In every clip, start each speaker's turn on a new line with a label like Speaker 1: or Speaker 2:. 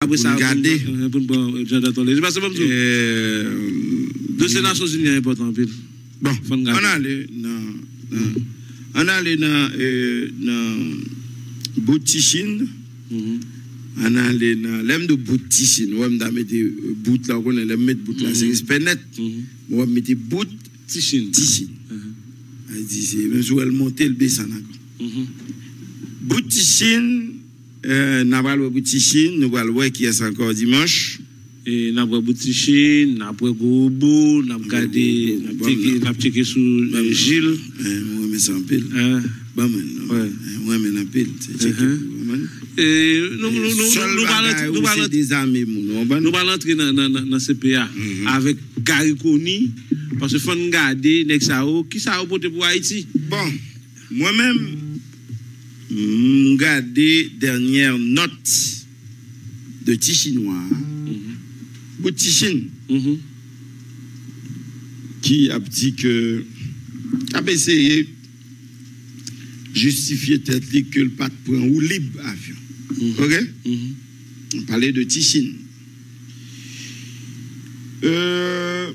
Speaker 1: Après ça,
Speaker 2: regarder.
Speaker 1: Pour Dossier Nations Unies est important, pile.
Speaker 2: Bon,
Speaker 1: euh,
Speaker 2: bon
Speaker 1: on
Speaker 2: allait dans, on allait dans, euh, dans Boutichine. On allait dans, l'aime de Boutichine. On va mettre bout là, on aime mettre bout là, c'est
Speaker 1: pénètre.
Speaker 2: On va mettre bout.
Speaker 1: Tichine.
Speaker 2: Tichine. Elle dit, même si elle montait, elle baissait encore. Boutichine. Euh, nous allons Boutichine, nous allons voir qui est encore dimanche.
Speaker 1: Et n'a pas Boutichine, pas checké-
Speaker 2: bon,
Speaker 1: n'a pas checké sous euh, Gilles.
Speaker 2: Euh, moi, mais en pile.
Speaker 1: Hein?
Speaker 2: Bon.
Speaker 1: Ouais.
Speaker 2: Euh, Moi, mais en pile. Man.
Speaker 1: Et nous, nous, nous, nous, nous, allons- nous, allons-
Speaker 2: des va-
Speaker 1: nous allons entrer dans, CPA
Speaker 2: Mhm.
Speaker 1: avec Gary Koni, parce que faut nous garder, Nexao, qui ça a pour Haïti?
Speaker 2: Bon, moi-même, je regardé dernière note de Tichinois, pour Tichine,
Speaker 1: Mhm.
Speaker 2: qui a dit que, a essayé justifier tête que le pas prend ou libre avion.
Speaker 1: Mhm.
Speaker 2: OK? On parlait de Tichine. Euh,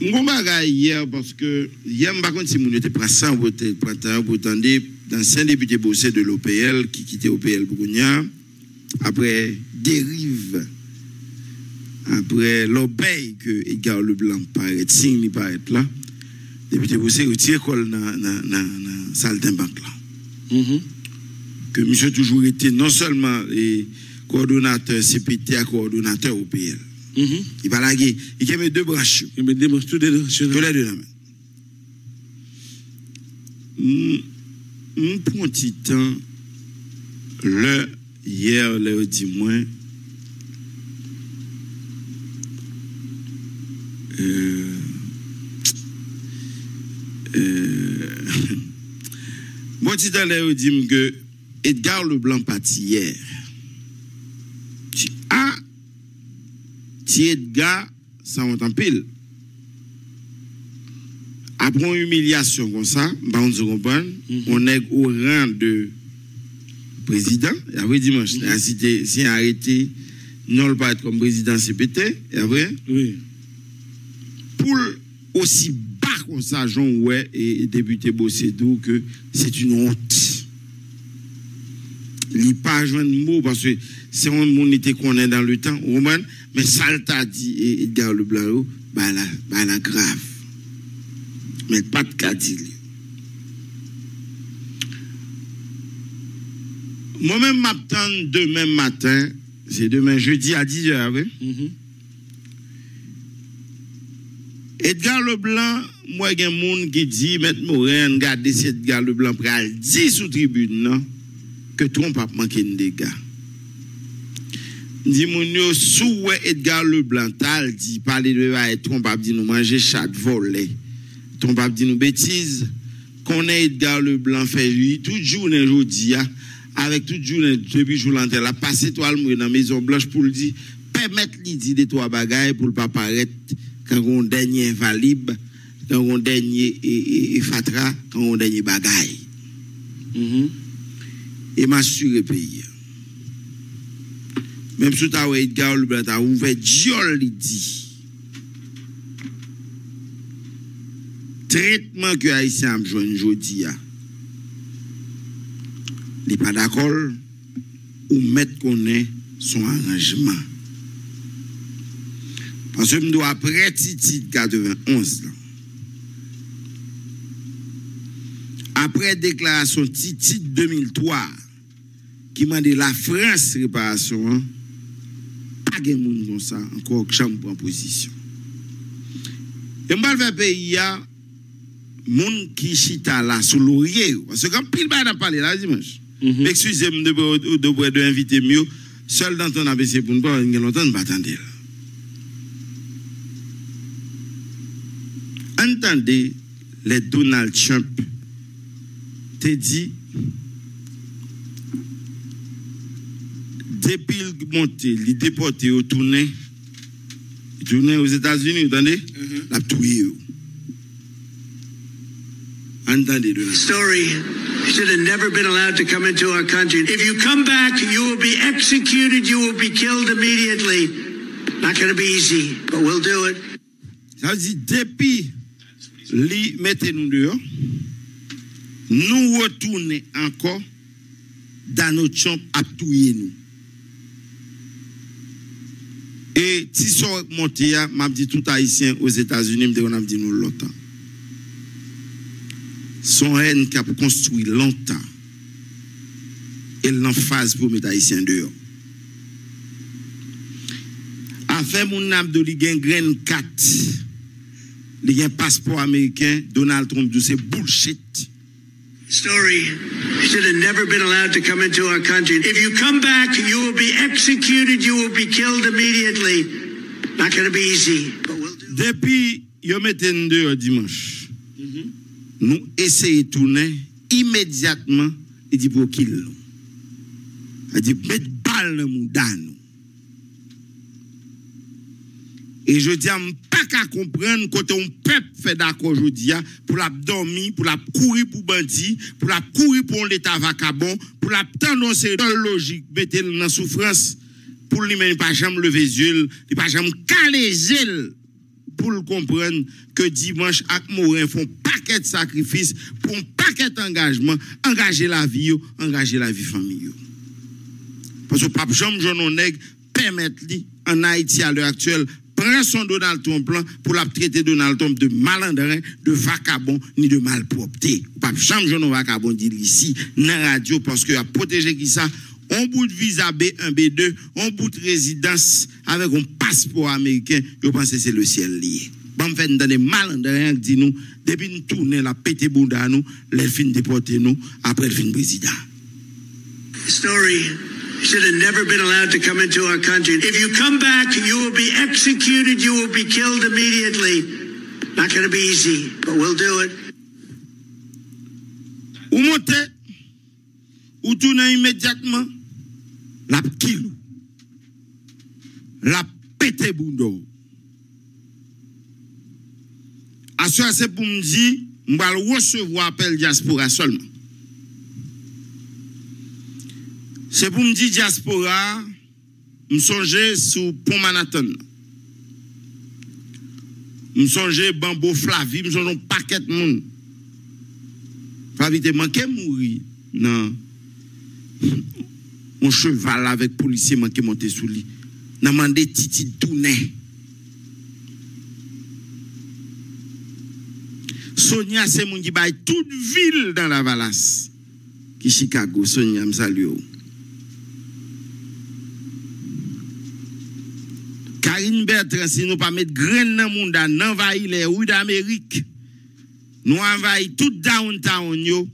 Speaker 2: Mwen bagay hier parce que hier par contre si moun était prendre pour tendre d'anciens députés bossés de l'OPL qui quittait OPL Bougounia après dérive après l'obéi que Edgar Leblanc paraît signe il paraît là député bossé retire col dans dans salle d'un banque là.
Speaker 1: Mhm.
Speaker 2: que monsieur toujours été non seulement et coordonnateur CPT à coordonnateur OPL
Speaker 1: Mhm.
Speaker 2: il va laguer il a mis deux branches
Speaker 1: Il me démontre tout des
Speaker 2: tous les deux la main. On prend un petit temps, le hier, le dit moins, euh, euh, bon petit temps, le dit que Edgar Leblanc parti hier. Ti- Ah, ti Edgar, ça monte en pile. Après une humiliation comme ça, bah, on se comprend, on est au rang de président, et après dimanche, si t'es- si arrêté, non, pas être comme président CPT, et après,
Speaker 1: Oui.
Speaker 2: pour aussi bas comme ça, Jean ouais, et, député Bossédou, que c'est une honte. Il n'y a pas de mot parce que c'est un monde qu'on est dans le temps, Roman, Men salta di Edgar Leblanc yo, ba la, ba la grav. Men pat ka di li. Mwen men map tan demen matin, se demen jeudi a 10
Speaker 1: ya
Speaker 2: ave. Mm -hmm. Edgar Leblanc, mwen gen moun ki di, met Moren, gade se Edgar Leblanc pral di sou tribune nan, ke tron pap manke n dega. Dit mon yo ouais, Edgar Leblanc tal dit parler de va Trump a dit nous manger chat volé. Trump a dit nous bêtises qu'on est Edgar Leblanc fait lui toute journée aujourd'hui avec toute journée depuis jour l'entrée la passer toi le dans maison blanche pour le dire permettre lui dire des trois bagailles pour le pas paraître quand on dernier valide quand on dernier et, et, et fatra quand on dernier bagaille
Speaker 1: Mhm.
Speaker 2: et m'assurer pays. Même si tu as Edgar Leblanc, tu as ouvert Diol, il dit. Traitement que Haïtien a besoin aujourd'hui, il n'est pas d'accord ou mettre qu'on est son arrangement. Parce que je dois après Titi 91, là, après déclaration Titi 2003, qui m'a dit la France réparation, pas encore que j'aime prendre position. Et moi, le pays, il y a monde qui chita là, sous l'oreiller. Parce que quand pile bas n'a parlé là, dimanche.
Speaker 1: Mhm.
Speaker 2: Excusez-moi de, de, de, inviter mieux. Seul dans ton ABC pour nous parler, il y pas. Entendez les Donald Trump te dit depuis le monté, il déporté au tourné, il tourné aux États-Unis, vous entendez? La tué. Entendez de là.
Speaker 3: story should have never been allowed to come into our country. If you come back, you will be executed, you will be killed immediately. Not going to be easy, but we'll do it.
Speaker 2: Ça veut dire, depuis li mettez nous dehors, nous retournons encore dans notre chambre à tuer nous. Et si ça monté, m'a dit tout haïtien aux États-Unis, m'a dit nous longtemps. Son haine qui a construit longtemps. Et l'emphase pour mettre haïtien dehors. Afin mon abdo li gen grain 4. Li gen passeport américain, Donald Trump c'est bullshit.
Speaker 3: Story should have never been allowed to come into our country. If you come back, you will be executed, you will be killed immediately. Not going to be easy, but we'll do.
Speaker 2: Depuis yo mette nous dehors dimanche. Nous essayons de tourner immédiatement et dit pour nous. Il dit mettre balle dans mon dan nous. Et je dis, pas qu'à comprendre quand un peuple fait d'accord aujourd'hui pour la dormir, pour la courir pour bandit, pour la courir pour l'état vacabon, pour la tendance dans logique, mettre dans souffrance, pour lui-même pas jamais lever les yeux, il pas jamais caler pour comprendre que dimanche, avec Morin font paquet de sacrifices pour un paquet d'engagement, engager la vie, engager la vie famille. yo. Parce que Pape Jean John nègre permettre en Haïti à l'heure actuelle, prend son Donald Trump pour la traiter Donald Trump de malandrin, de vacabon, ni de malpropreté. Pape Jean John vacabon dit ici, dans la radio, parce que a protégé qui ça, on bout de visa B1, B2, on bout de résidence avec un passeport américain, je pense que c'est le ciel lié. Bon, fait dans des malandrins qui nous, depuis nous tourner la pété bouda nous, les fins déporter nous, après le fin président.
Speaker 3: Story should have never been allowed to come into our country. If you come back, you will be executed, you will be killed immediately. Not going to be easy, but we'll do it.
Speaker 2: Ou montez, ou tournez immédiatement, la kilou, la pété boundo. À ce c'est pour me dire, je diaspora seulement. C'est pour me dire diaspora, je songe sous Pont Manhattan. Je songe Bambo Flavie, je songe un paquet de monde. Flavie te manqué mourir. Non. Mon cheval avec policier manqué monter sous lui. N'a mandé titi tourner. Sonia, c'est mon qui baille toute ville dans la Valasse. Qui Chicago, Sonia, me salue. Karine Bertrand, si nou pa met gren nan moun dan, nan vayi le ou d'Amerik, nou anvayi tout downtown yo.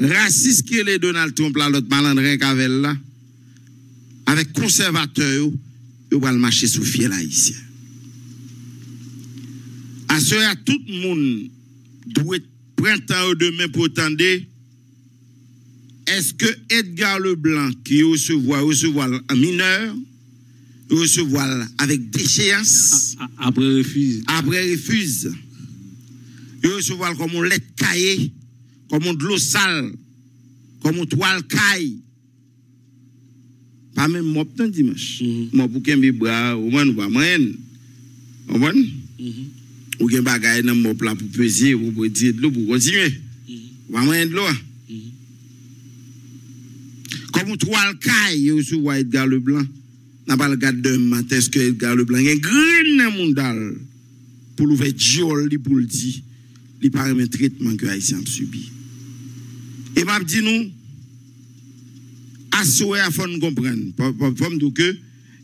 Speaker 2: Rasis ki le Donald Trump la lot malandren kavel la, avek konservateur yo, yo wal mache sou fie la isye. Asya tout moun dwe prentan ou demen pou tende, Est-ce que Edgar Leblanc, qui recevoir, recevoir un mineur, recevoir avec déchéance,
Speaker 1: Après refuse.
Speaker 2: après refuse, recevoir comme un lait caillé, comme un de l'eau sale, comme un toile caille. Pas même moi, putain, dimanche.
Speaker 1: Mhm.
Speaker 2: Moi, pour qu'un bras, au moins, nous pas moyen. Au moins,
Speaker 1: Mhm.
Speaker 2: ou qu'un bagage dans mon plat pour peser, ou pour dire de l'eau, pour continuer.
Speaker 1: Mhm.
Speaker 2: Pas moyen de l'eau.
Speaker 1: Mhm.
Speaker 2: Comme toile caille, il recevoir Edgar Leblanc. N'a pas le garde d'un matin, est-ce que Edgar Leblanc, il y a un grain dans mon dal? Pour l'ouvrir diol, pour le dire, pas un traitement que Haïtien a subi. Et m'a dit nous, à il faut nous comprendre. Pour me dire que,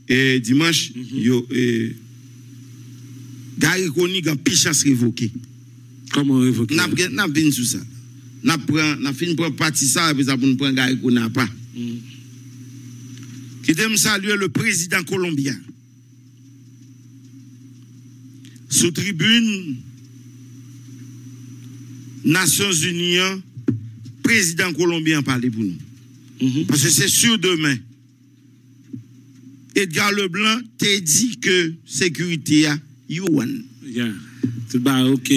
Speaker 2: eh, dimanche, yo, eh, Gary Koni a plus chance révoquée.
Speaker 1: Comment révoquer?
Speaker 2: N'a vinn sur ça. N'a prend n'a fin prend parti ça et puis ça pour nous prendre Gary Koni n'a pas. Qui me saluer le président colombien. Sous tribune, Nations Unies, président colombien parle pour nous.
Speaker 1: Mhm.
Speaker 2: Parce que c'est sûr demain. Edgar Leblanc t'a dit que sécurité a you one.
Speaker 1: Yeah. Tout bas, ok.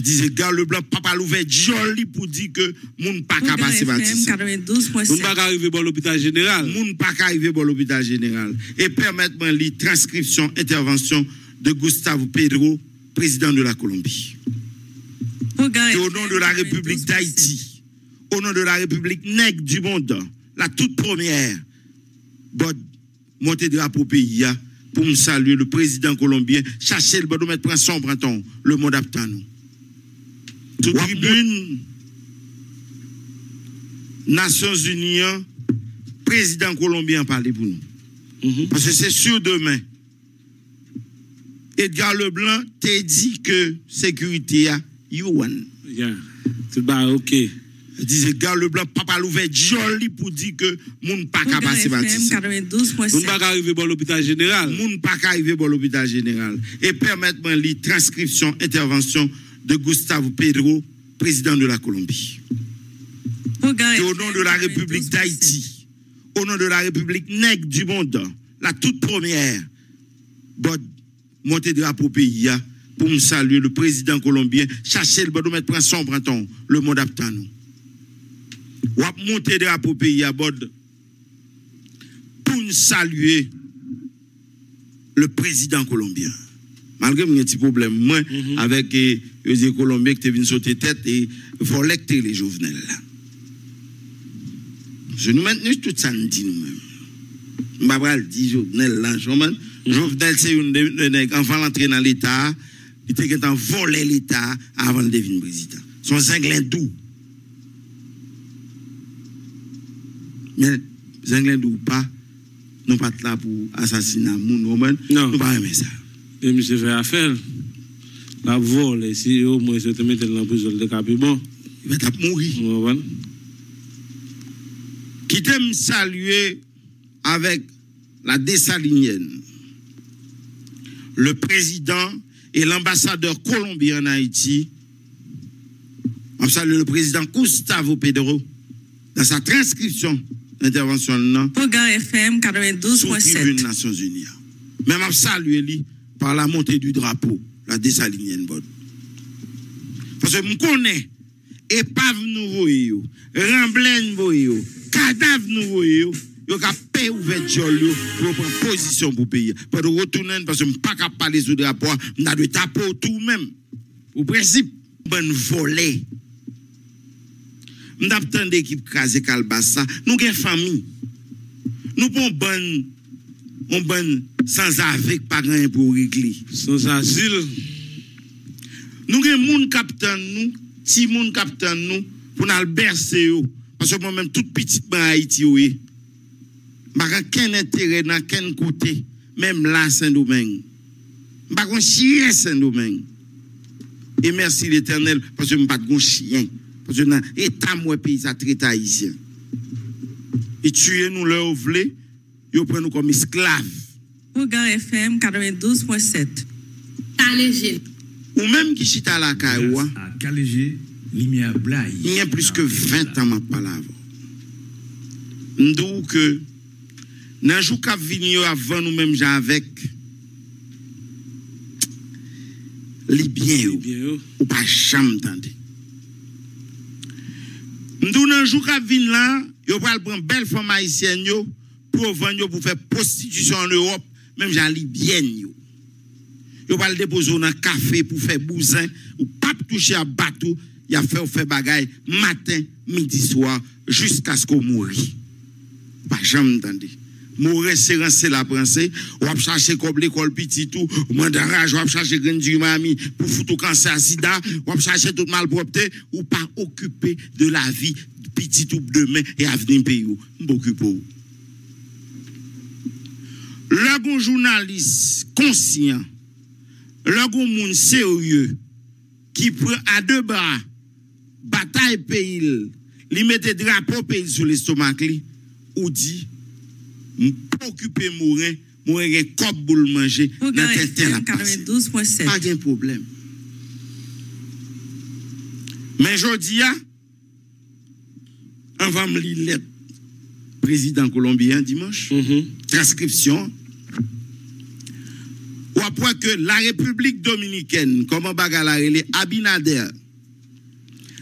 Speaker 2: Disait Edgar Leblanc, papa l'ouvert joli pour dire que moun pas bâtisse.
Speaker 1: On
Speaker 4: 92.7.
Speaker 1: va arriver à l'hôpital général.
Speaker 2: Moun pas arriver à l'hôpital général. Et permettez-moi de lire transcription, intervention de Gustavo Pedro, président de la Colombie. Et au nom de la République
Speaker 4: 92.7.
Speaker 2: d'Haïti, au nom de la République nègre du monde, la toute première, bon, monter drapeau pays, hein, pour me saluer le président colombien, chercher le bon mettre prend son printemps, le monde aptan nous. Toute tribune, Nations Unies, président colombien parler pour nous.
Speaker 1: Mhm.
Speaker 2: Parce que c'est sûr demain. Edgar Leblanc t'a dit que sécurité a Yuan.
Speaker 1: Yeah. Tout bas, ok.
Speaker 2: Il disait Edgar Leblanc, papa l'ouvert joli pour dire que moun pas
Speaker 4: Programme
Speaker 2: capable
Speaker 4: FM
Speaker 2: bâtisse.
Speaker 1: On
Speaker 4: 92.7.
Speaker 1: va arriver à l'hôpital général.
Speaker 2: Moun pas arriver l'hôpital général. Et permettez-moi de lire transcription, intervention de Gustavo Pedro, président de la Colombie. Et au nom de la République
Speaker 4: 92.7.
Speaker 2: d'Haïti, au nom de la République nègre du monde, la toute première, bon, monter drapeau pays, hein, pour me saluer le président colombien, chercher le bon mettre prend son printemps, le monde aptan nous. Ou monter drapeau pays à bord pour nous saluer le président colombien. Malgré mon petit problème, moi, avec eh, les Colombiens qui viennent sauter tête et voler les jovenels là. Je nous maintenons tout ça, nous dit nous-mêmes. Je ne vais dire, Jovenel, là, Jovenel, c'est nègres, enfant l'entrée dans l'État, il était en volé l'État avant de devenir président. Son zinglin doux. Mais, zinglin doux ou pas, nous pas là pour assassiner moun. Nous pas aimer ça.
Speaker 1: Et monsieur fait affaire. La vol, si au moins se te mettre dans la prison de Capi, bon.
Speaker 2: Il va mourir. qui t'aime saluer avec la dessalinienne, le président et l'ambassadeur colombien en Haïti. On salue le président Gustavo Pedro dans sa transcription d'intervention là,
Speaker 4: Programme FM
Speaker 2: sous tribune
Speaker 4: 92.7.
Speaker 2: Nations Unies. Même on salue lui par la montée du drapeau, la dessalinienne bonne. Parce que je connais, épave nous voyons, remblai nous voyons, cadavre nous voyons, yo ka paix ouvert jol pour prendre position pour payer. Pour retourner parce que pas capable parler sous drapeau, n'a de taper tout même. Au principe, bonne volée. Nous avons d'équipe crasé Kalbassa, nous avons famille. Nous avons bonne on bonne sans avec pas rien pour régler.
Speaker 1: Sans asile.
Speaker 2: Nous avons moun capitaine nous, si moun capitaine nous pour nous bercer yo parce que moi même toute petite dans Haïti yo. eh. Pas aucun intérêt dans quel côté même là Saint-Domingue. Pas un chien Saint-Domingue. Et merci l'Éternel parce que je pas de chien parce que dans état moi pays ça traite haïtien. Et tuer nous leur voulez, yo pren nou kom esklav.
Speaker 4: Program FM 92.7
Speaker 5: Kaleje
Speaker 2: Ou menm ki chita la
Speaker 6: kaiwa Kaleje, li mi a
Speaker 2: blai Ni a plus ke 20 an ma palav Ndou ke Nan jou kap vini yo avan nou menm jan avek Li bien yo, li
Speaker 1: bien yo.
Speaker 2: Ou pa jam tande. Ndou nan jou kap vini la Yo pral pran bel foma isyen yo pour vendre pour faire prostitution en Europe, même j'ai li bien yo. Yo pral déposer dans café pour faire bousin ou pas toucher à bateau, y a fait ou fait bagaille matin, midi, soir jusqu'à ce qu'on mourit. Pas jamais entendu. Mourir, c'est rancer la pensée. Ou ap chercher comme l'école petit tout. Ou mandat rage, ou ap chercher grain du mami pour foutre cancer sida. Ou ap chercher toute malpropreté. Ou pas occuper de la vie petit tout demain et avenir pays. M'occupe. Le bon journaliste conscient, le bon monde sérieux, qui prend à deux bras, bataille pays, li mette drapeau pays sur l'estomac li, ou dit, m'pa occuper mourir, mourir gen kop boule manger, nan
Speaker 4: Programme
Speaker 2: tête la
Speaker 4: FM
Speaker 2: passe.
Speaker 4: 92.7.
Speaker 2: Pas de problème. Mais jodi a, on va me lire lettre président colombien dimanche
Speaker 1: Mhm.
Speaker 2: transcription. Ou ap point que la République dominicaine, comment bagarre les Abinader,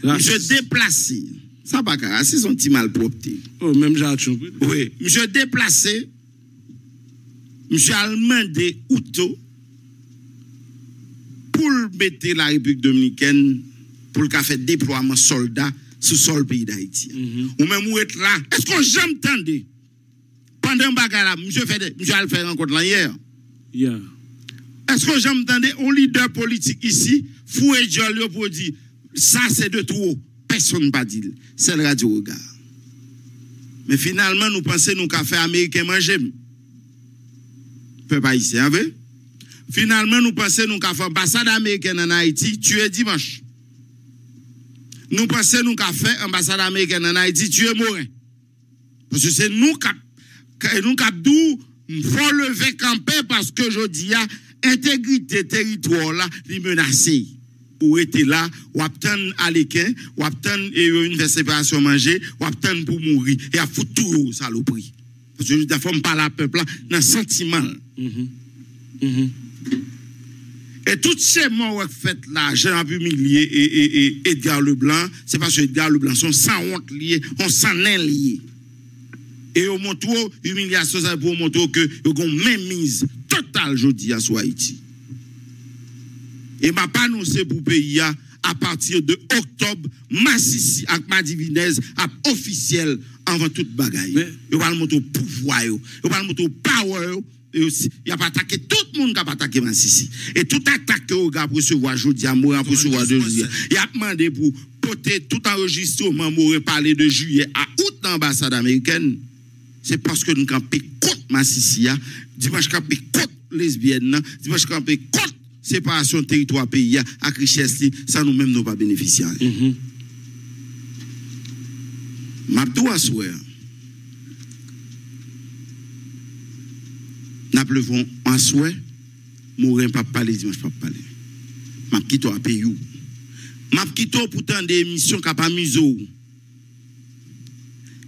Speaker 2: monsieur déplacé, ça pas c'est son petit malpropreté.
Speaker 1: Oh, même Jachon.
Speaker 2: Oui, monsieur déplacé, monsieur allemand de Outo, pour mettre la République dominicaine, pour le faire déploiement soldats sous sol pays d'Haïti. Ou même où être là, est-ce qu'on jamais entendu? Pendant bagarre monsieur fait, monsieur a fait rencontre là hier.
Speaker 1: Yeah.
Speaker 2: Est-ce que j'entendais un leader politique ici, fouet Jolio pour dire, ça c'est de trop, personne pas dit, c'est le radio regard. Mais finalement, nous pensons nous faire Américain manger. Peu pas ici, hein, vrai? Finalement, nous pensons nous faire ambassade américaine en Haïti, tuer dimanche. Nous pensons nous faire ambassade américaine en Haïti, tuer Morin. Parce que c'est nous qui nous qui d'où faut lever camper parce que je dis à intégrité territoire là li menacé ou était là ou attendre à l'équin ou attendre et une séparation manger ou attendre pour mourir et à foutre tout saloperie parce que la femme pas la peuple là dans sentiment
Speaker 1: Mhm.
Speaker 2: et toutes ces morts faites là, Jean Humilié et, et, et Edgar Leblanc, c'est parce que Edgar Leblanc sont sans honte liés, on s'en est liés. Et au montre humiliation ça pour montrer que ils ont même mise totale jeudi à sur Haïti. Et m'a pas annoncé pour pays à à partir de octobre, Massissi avec ma divinez à officiel avant toute bagaille.
Speaker 1: Mais-
Speaker 2: Ils vont montrer au pouvoir, yo. ils vont montrer au power. il a pas attaqué tout le monde qui a pas attaqué Massissi. Et tout attaque au gars pour recevoir jeudi à mourir, pour recevoir deux juillet. Il a demandé pour porter tout enregistrement, mourir parler de juillet à août dans l'ambassade américaine. C'est parce que nous campons contre Massissi, ya. dimanche campé contre lesbiennes, nan. dimanche campé contre séparation territoire pays ya, avec richesse, ça nous-mêmes nous pas bénéficier.
Speaker 1: Mhm.
Speaker 2: Mabdou a souhait. N'a pleuvons en souhait, mourir pas parler dimanche pas parler. M'a quitté à pays. M'a quitté pourtant des émissions qui pas mis.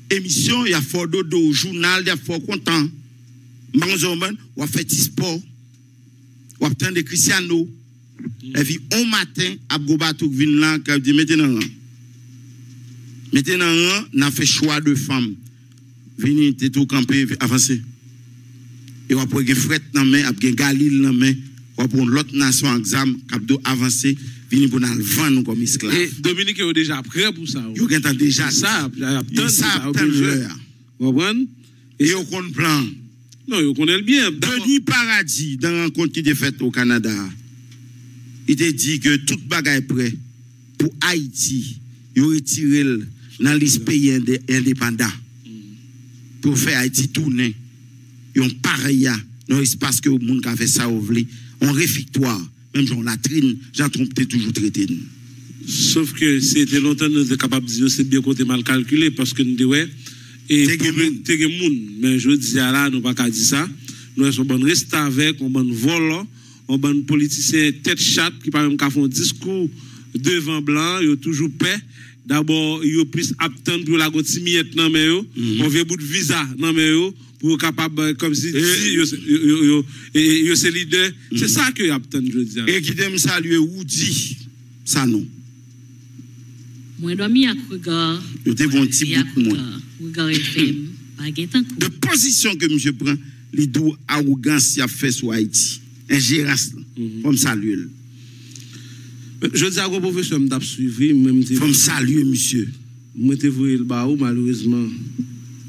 Speaker 2: Émission, il y a fort dodo, journal, il y a fort content. Manzoman, ou a fait sport. Ou a de Cristiano. Et puis, un matin, à Gobatou vin là, qui dit, rang. Maintenant, on a fait choix de femmes. Venez, t'es tout campé, avancer. Et on a pris fret dans la main, on a Galil dans la main, on a pris l'autre nation en examen, qui a avancer, venir pour nous vendre comme esclaves.
Speaker 1: Et Dominique est déjà prêt pour ça.
Speaker 2: Ils ont déjà
Speaker 1: ça, a tant
Speaker 2: l'heure.
Speaker 1: Vous comprenez?
Speaker 2: Et ils ont plan?
Speaker 1: Non, ils connaissent bien.
Speaker 2: Denis Paradis, dans la rencontre qui était faite au Canada, il te dit que toute bagaille est prêt pour Haïti, il retiré dans liste pays indé- indépendant pour faire Haïti tourner. Ils ont pareil dans l'espace que le monde a fait ça on réfictoire, même Jean Latrine, Jean Trompe toujours traité.
Speaker 1: Sauf que c'était longtemps nous étions capables de dire c'est bien côté mal calculé parce que nous disons ouais et mais je dis là nous pas qu'à dire ça. Nous sommes bon rester avec on bon volant on bon politicien tête chatte qui par même qu'à font discours devant blanc ont toujours paix. D'abord ont plus attendre pour la goti miette nan mais yo. On veut bout de visa nan mais yo pour capable euh, comme si et c'est leader c'est ça que attendre je dis
Speaker 2: Et qui t'aime saluer Woody, ça non.
Speaker 7: Mwen do mi ak regard.
Speaker 2: Yo te bon bout.
Speaker 7: Regard FM. Kou.
Speaker 2: de position que monsieur prend, les deux arrogance a fait sur Haïti. Ingérence, comme saluer.
Speaker 1: je dis à quoi professeur suivi dit
Speaker 2: Comme saluer, monsieur.
Speaker 1: moi t'ai vu le baou malheureusement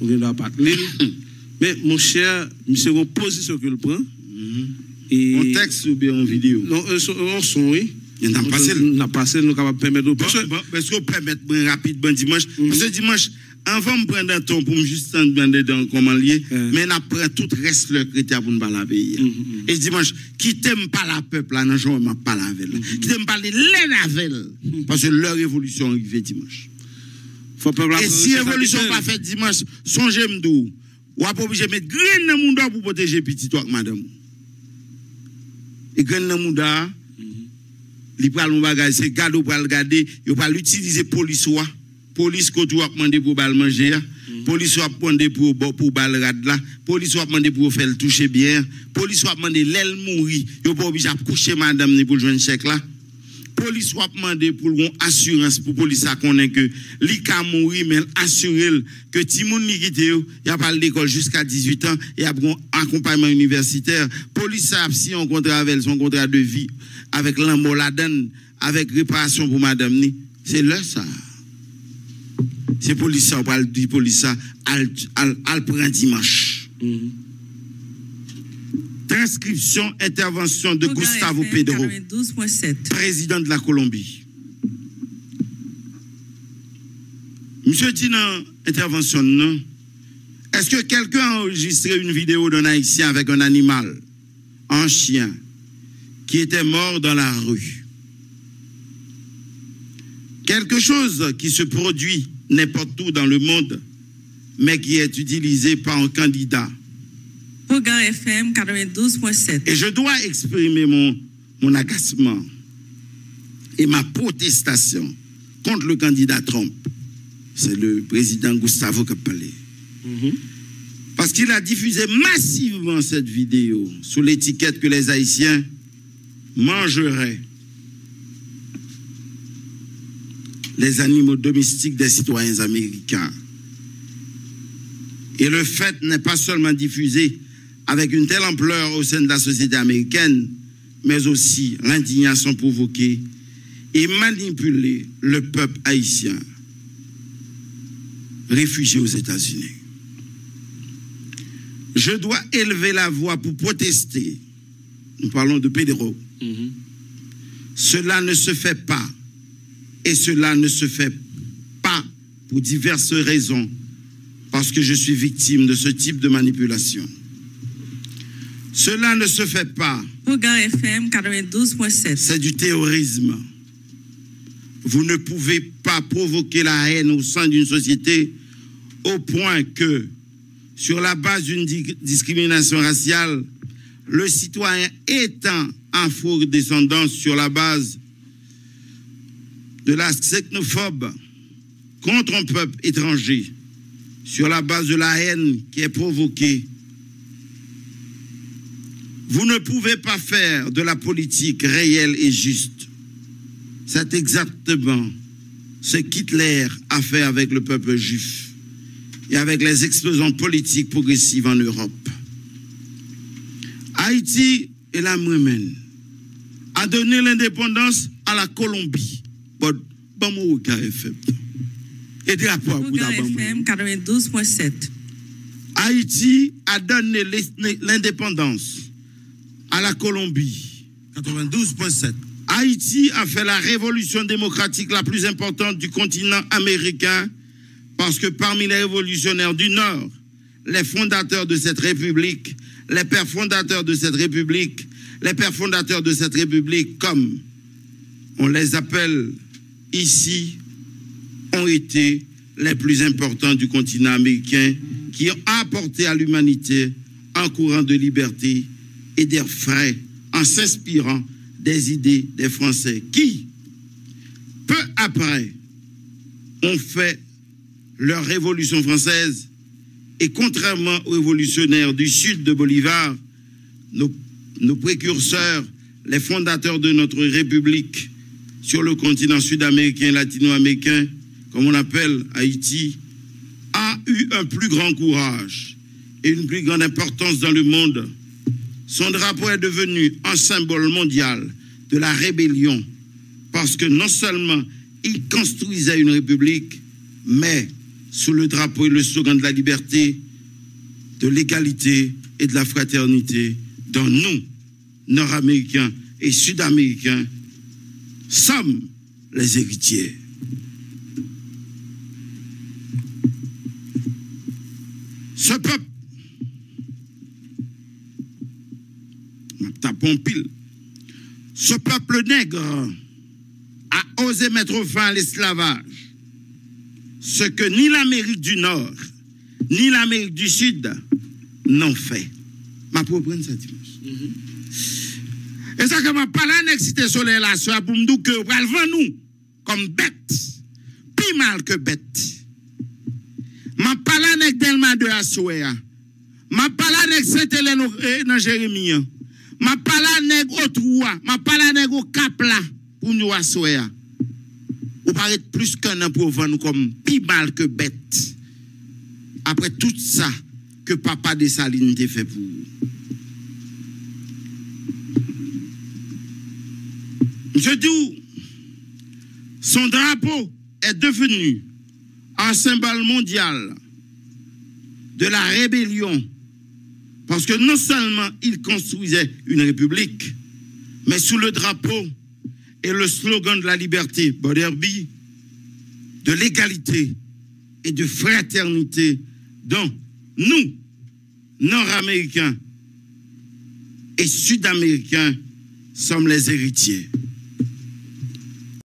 Speaker 1: on vient pas l'île mais mon cher monsieur une position que le prend et
Speaker 2: En texte ou bien en vidéo?
Speaker 1: non un son un son oui
Speaker 2: Il n'a passé.
Speaker 1: on a passé nous capable permettre
Speaker 2: Bon,
Speaker 1: parce que
Speaker 2: bon, Parce que permettre bon, rapide bon dimanche? Parce que dimanche, avant de prendre un temps pour me juste demander dans comment lier,
Speaker 1: Euh.
Speaker 2: mais on apprend tout reste le critère pour nous parler à pays.
Speaker 1: Mhm,
Speaker 2: Et dimanche, qui t'aime pas la peuple, là, non, je ne pas la.
Speaker 1: Mhm.
Speaker 2: Qui t'aime pas les avec. Parce que leur évolution arrive dimanche. Et si l'évolution pas faite dimanche, songez m'dou, ou pas obligé de mettre grain dans monde pour protéger petit toi avec madame. Et grain dans monde li pral un bagage c'est garde pour le garder, il pas l'utiliser police wa police kotou a demandé pour bal manger, hein. police a demandé pour bo- pour bal rad là, police a demandé pour faire le toucher bien, police a demandé l'aile mourir, yo pas obligé à coucher madame ni pour joindre chèque là. Police a demandé pour une assurance pour police a connaît que li ka mourir mais que ti moun yo, y a pas l'école jusqu'à 18 ans et a un accompagnement universitaire. Police a signé un contrat avec son contrat de vie avec l'amour la donne avec réparation pour madame ni. C'est là ça. C'est police ça, on parle du police ça, al, al, prend dimanche.
Speaker 1: Mhm.
Speaker 2: Transcription, intervention de Gustavo
Speaker 4: FM
Speaker 2: Pedro,
Speaker 4: 92.7.
Speaker 2: président de la Colombie. Monsieur dit dans intervention, non? Est-ce que quelqu'un a enregistré une vidéo d'un Haïtien avec un animal, un chien, qui était mort dans la rue? Quelque chose qui se produit n'importe où dans le monde, mais qui est utilisé par un candidat.
Speaker 4: FM 92.7.
Speaker 2: Et je dois exprimer mon, mon agacement et ma protestation contre le candidat Trump. C'est le président Gustavo parlé.
Speaker 1: Mhm.
Speaker 2: Parce qu'il a diffusé massivement cette vidéo sous l'étiquette que les Haïtiens mangeraient les animaux domestiques des citoyens américains. Et le fait n'est pas seulement diffusé avec une telle ampleur au sein de la société américaine, mais aussi l'indignation provoquée et manipuler le peuple haïtien réfugié aux États-Unis. Je dois élever la voix pour protester. Nous parlons de Pedro.
Speaker 1: Mhm.
Speaker 2: Cela ne se fait pas. Et cela ne se fait pas pour diverses raisons. Parce que je suis victime de ce type de manipulation. Cela ne se fait pas.
Speaker 4: FM 92.7.
Speaker 2: C'est du terrorisme. Vous ne pouvez pas provoquer la haine au sein d'une société au point que, sur la base d'une di- discrimination raciale, le citoyen étant afro-descendant sur la base de la xénophobe contre un peuple étranger, sur la base de la haine qui est provoquée vous ne pouvez pas faire de la politique réelle et juste. C'est exactement ce qu'Hitler a fait avec le peuple juif et avec les explosions politiques progressives en Europe. Haïti et la Mouemène a donné l'indépendance à la Colombie. Bon, bon, mon regard est faible. Et drapeau à bout
Speaker 4: Bouga
Speaker 2: d'abord, moi.
Speaker 4: FM 92.7.
Speaker 2: Haïti a donné l'indépendance à la Colombie.
Speaker 8: 92.7.
Speaker 2: Haïti a fait la révolution démocratique la plus importante du continent américain parce que parmi les révolutionnaires du Nord, les fondateurs de cette république, les pères fondateurs de cette république, les pères fondateurs de cette république, comme on les appelle ici, ont été les plus importants du continent américain qui ont apporté à l'humanité un courant de liberté et d'air frais en s'inspirant des idées des Français qui, peu après, ont fait leur révolution française et contrairement aux révolutionnaires du sud de Bolivar, nos, nos précurseurs, les fondateurs de notre République sur le continent sud-américain, latino-américain, comme on appelle Haïti, a eu un plus grand courage et une plus grande importance dans le monde. Son drapeau est devenu un symbole mondial de la rébellion parce que non seulement il construisait une république, mais sous le drapeau et le slogan de la liberté, de l'égalité et de la fraternité, dont nous, Nord-Américains et Sud-Américains, sommes les héritiers. Ce peuple, tapons pile, ce peuple nègre a osé mettre fin à l'esclavage, ce que ni l'Amérique du Nord, ni l'Amérique du Sud n'ont fait. Ma prendre ça dimanche. Et ça que m'a pas là, cité soleil là, soir pour me dire que, allez nous, comme bête, puis mal que bête. Ma pala nek Delma de Assoya. Ma pala nek Saint-Hélène euh, dans Jérémie. Ma pala nek Otroua. Ma pala nek au Capla pour nous Assoya. Ou paraît plus qu'un an pour vendre comme plus mal que bête. Après tout ça que papa de Saline t'a fait pour vous. Je dis, son drapeau est devenu un symbole mondial de la rébellion. Parce que non seulement il construisait une république, mais sous le drapeau et le slogan de la liberté, de l'égalité et de fraternité dont nous, Nord-Américains et Sud-Américains, sommes les héritiers.